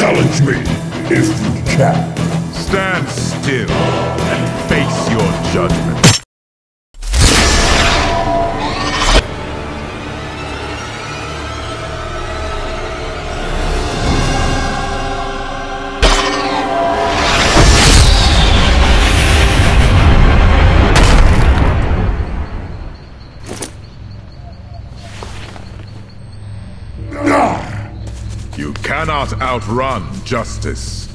Challenge me if you can. Stand still and face your judgment. You cannot outrun justice.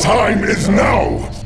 time is now!